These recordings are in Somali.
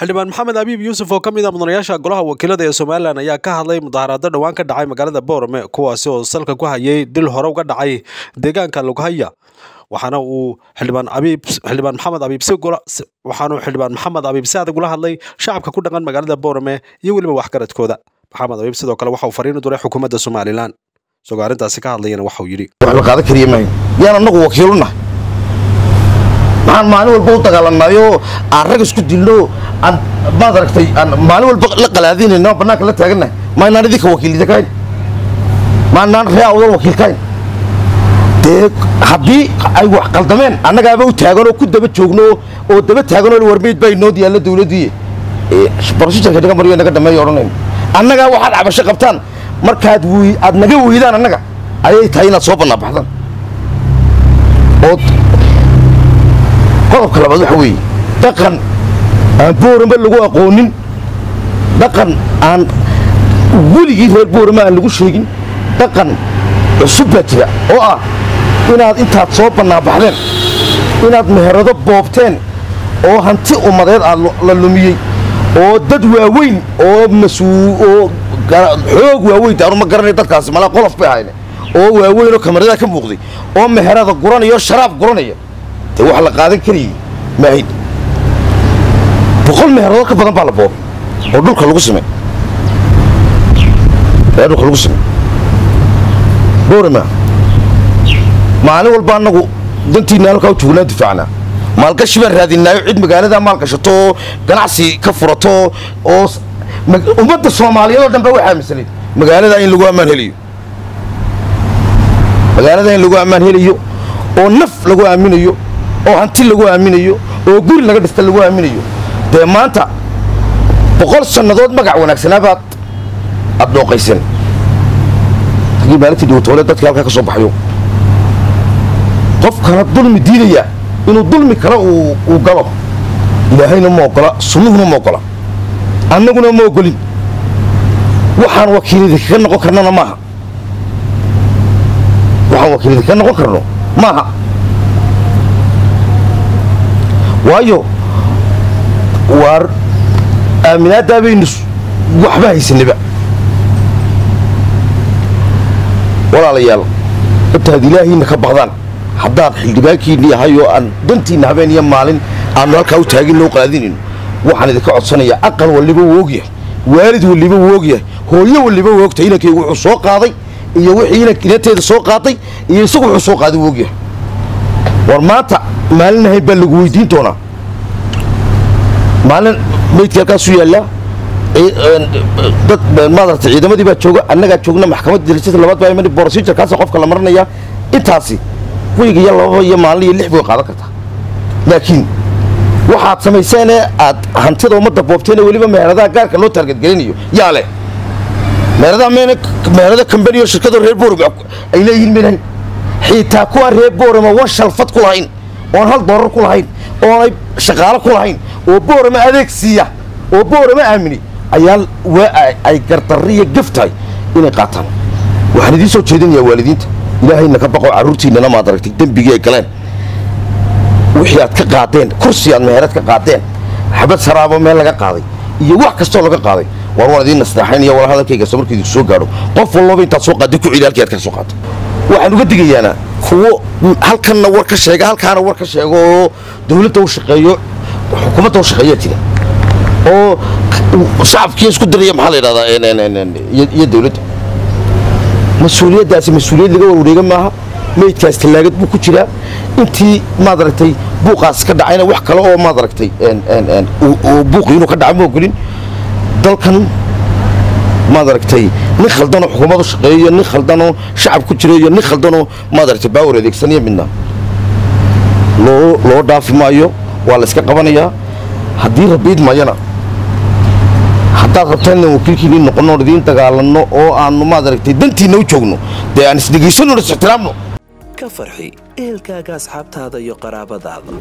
xildhibaan maxamed abiib yuusuf oo ka mid a mudanayaasha golaha wakiilada ee somalilan ayaa ka hadlay mudaharaado dhowaan ka dhacay magaalada boorame kuwaasi oo salka ku hayay dil hore uga dhacay deegaanka lughaya. Waxaana uu xildhibaan abiib xildhibaan maxamed abiib si gula waxaanuu xildhibaan maxamed abiib si adag ula hadlay shacabka ku dhaqan magaalada boorame iyo weliba waxgaradkooda maxamed abiib sidoo kale waxa uu fariin u diray xukuumadda somalilan. Isagoo arrintaasi ka hadlayana waxa uu yidhi waxba qaadan kariya maayo. Yaan annagu wakiilunah maxaan maalin walba u dagaalanaayo aan rag isku dilno aan maad aragtay aan maalin walba la qalaadinayno bannaanka la taagannahay maynaan idinka wakiilida kahayn maanaan ree awdan wakiil kahayn dee haddii ay wax qaldameen annagaaba u taaganoo ku daba joogno oo daba taaganoo warmeyd baa inoo yaalla dawladdiiye brosijarka naga mariyo naga dhameeyo odhanayn. Annagaa waxaad cabasho qabtaan markaad aad naga weydaan annaga ayay tahay inaad soo bannaabaxdaan qodobka labaad waxa weeye dhaqan aan boorama lagu aqoonin. Dhaqan aan weligii reer boorama aan lagu sheegin. Dhaqan cusub baa jira oo ah inaad intaad soo bannaabaxdeen inaad meherado boobteen oo hanti ummadeed aad la lumiyey oo dad waaweyn oo mas'uul oo xoog waaweyn taanu ma garanay dadkaasi malaa qolof bay ahayne oo waaweyn oo kamarada ka muuqday oo meherada guranaya oo sharaab guranaya dee wax la qaadan karayay maahayn boqol meheradoo ka badan baa la boobay oo dhulka lagu simay ee dhulka lagu simay boorama maalin walba annagu dantiina halkaa u joognaa difaacnaa maalgashi baan raadinaayo cid magaaladaa maal gashato ganacsi ka furato oo ummadda soomaaliyeed oo dhan ba waxaa aaminsanay. Magaaladaa in lagu ammaan helayo magaaladaa in lagu ammaan helayo oo naf lagu aaminayo oo hanti lagu aaminayo oo guri laga dhista lagu aaminayo. Dee maanta boqol sannadood magac wanaagsanaabaad aad dhooqaysan haggii maalintii dhowtoole dadkii halkaa ka soo baxayo. Qofkana dulmi diidaya inuu dulmi kale uu galo. Ilaahayna ma ogola sunnuhuna ma ogola. Annaguna ma ogolin. Waxaan wakiiladi kaga noqon karnana maaha. Waxaan wakiiladi kaga noqon karno maaha waayo waar aaminaaddaa baynu waxba haysanaba. Walaalayaal intaad ilaahiinna ka baqdaan haddaad xildhibaankiinni yahay oo aan dantiinna habeen iyo maalin aanu halkaa u taagin loo qaadinayno waxaan idinka codsanayaa aqal walliba wuu ogyahay waalid walliba wuu ogyahay hooyo walliba wuu ogtahay inankaygu wuxuu soo qaaday iyo wixii inanteeda soo qaaday iyo isagu wuxuu soo qaaday wuu ogyahay war maanta maalin ahayn baa lagu weydiin doonaa. Maalin maydkii halkaasuu yaallaa dad maadarata ciidamadii baa jooga annagaa joogna maxkamadda darajada labaad baa imani brosijarkaasa qofka la maranayaa intaasi weyga iyo lababa iyo maalin iyo lix bay qaadan kartaa. Laakiin waxaad samayseenee aad hantida ummadda boobteen weliba meheradaha gaarka loo taargadgelinayo yaa leh meheradaha meherada kambaniyo shirkado reer boorama ay leeyihiin minayn xiitaa kuwaa reer boorama wan shalfad ku lahayn oon hal doorar ku lahayn oonay shaqaalo ku lahayn oo boorama adeeg siiya oo boorama aamini ayaa ay gardarriya tahay inay qaataan. Waxaan idiin soo jeedinayaa waalidiinta ilaahayna ka baqo carruurtiinnana maad aragtay dembigii ay galeen. Wixii aad ka qaadeen kursi aad meherad ka qaadeen xabad saraabo meel laga qaaday iyo wax kastoo laga qaaday war waan idiin nasteexaynaya wala hadalkayga soo markii idinku soo gaadho. Qof walbaba intaad soo qaadday ku celi halkii aad ka soo qaatay waxaan uga digayaana kuwo halkanna war ka sheega halkaana war ka sheego oo dawladda u xukuumadda u jira oo shacabkii isku diraya maxaa la yidhahdaa iyo dawladda mas'uuliyaddaasi mas'uuliyad laga warwareega maaha meydkaas tallaagad buu ku jiraa. Intii maad aragtay buuqaas ka dhacayna wax kale oo maad aragtay buuqi inuu ka dhaca ma ogolin dalkan maad aragtay nin khaldanoo xukuumad u shaqeeyo nin khaldanoo shacab ku jiro iyo nin maad aragtay baawar adeegsanaya midna. Loo dhaafi maayo waa la iska qabanayaa. Haddii rabiid mayana haddaad rabtaan inaan wakiilkiinii noqonno oon idiin dagaalanno oo aannu maad aragtay dantiinna u joogno dee aan isdhegaysanno on is-ixtiraamno ka farxi ehelkaaga asxaabtaada iyo qaraabadaada.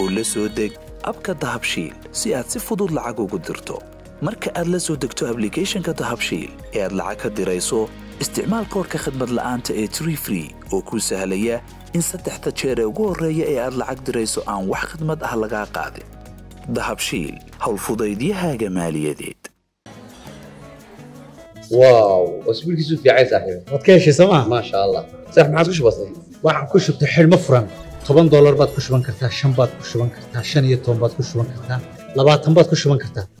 Oo la soo deg abka dahabshiil si aad si fudud lacag ugu dirto marka aad la soo degto ablicathonka dahabshiil ee aad lacag ka dirayso isticmaal koorka khadmad la'aanta ee tree free oo kuu sahlaya in saddexda jeer ee ugu horreeya ee aad lacag dirayso aan wax khidmad ah lagaa qaadin dahabshiil howlfudaydiyahaaga maaliyadeed واو واسبوع كيسو في عايز صاحبي waad ka heshay sooma ما شاء الله صح ما عادش بسيط waxaan ku shubtay xidhmo furan toban doolar baad ku shuban kartaa shan baad ku shuban kartaa shan iyo toban baad ku shuban kartaa labaatan baad ku shuban kartaa